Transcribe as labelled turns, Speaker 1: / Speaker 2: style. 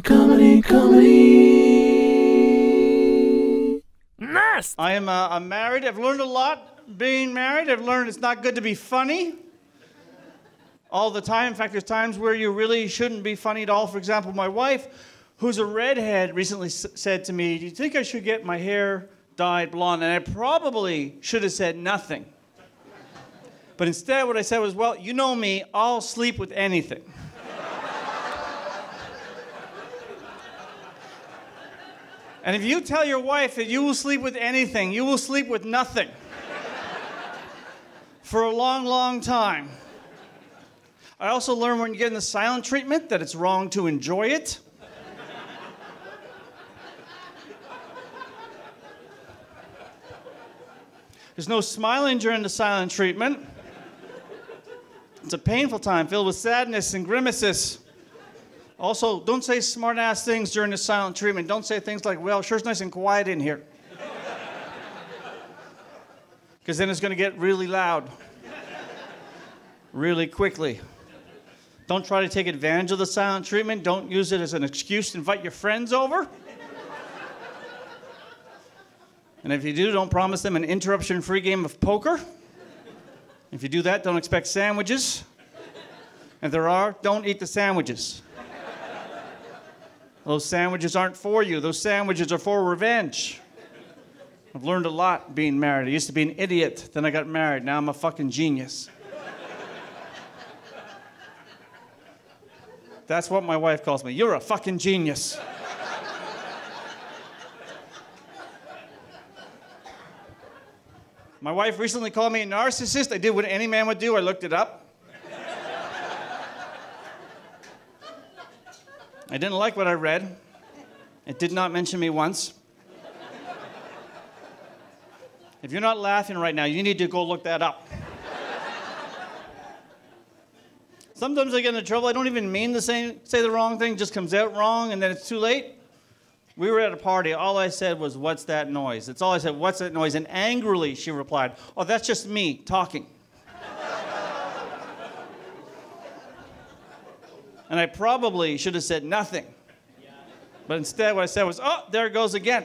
Speaker 1: Comedy, comedy, comedy.
Speaker 2: Nest.
Speaker 3: I am uh, I'm married. I've learned a lot being married. I've learned it's not good to be funny all the time. In fact, there's times where you really shouldn't be funny at all. For example, my wife, who's a redhead, recently s- said to me, Do you think I should get my hair dyed blonde? And I probably should have said nothing. But instead, what I said was, Well, you know me, I'll sleep with anything. And if you tell your wife that you will sleep with anything, you will sleep with nothing for a long, long time. I also learned when you get in the silent treatment that it's wrong to enjoy it. There's no smiling during the silent treatment. It's a painful time filled with sadness and grimaces. Also, don't say smart ass things during the silent treatment. Don't say things like, well, sure it's nice and quiet in here. Because then it's going to get really loud really quickly. Don't try to take advantage of the silent treatment. Don't use it as an excuse to invite your friends over. And if you do, don't promise them an interruption free game of poker. If you do that, don't expect sandwiches. If there are, don't eat the sandwiches. Those sandwiches aren't for you, those sandwiches are for revenge. I've learned a lot being married. I used to be an idiot, then I got married. Now I'm a fucking genius. That's what my wife calls me. You're a fucking genius. My wife recently called me a narcissist. I did what any man would do. I looked it up. I didn't like what I read. It did not mention me once. If you're not laughing right now, you need to go look that up. Sometimes I get into trouble. I don't even mean to say, say the wrong thing, just comes out wrong, and then it's too late. We were at a party. All I said was, What's that noise? It's all I said, What's that noise? And angrily she replied, Oh, that's just me talking. And I probably should have said nothing. But instead, what I said was, Oh, there it goes again.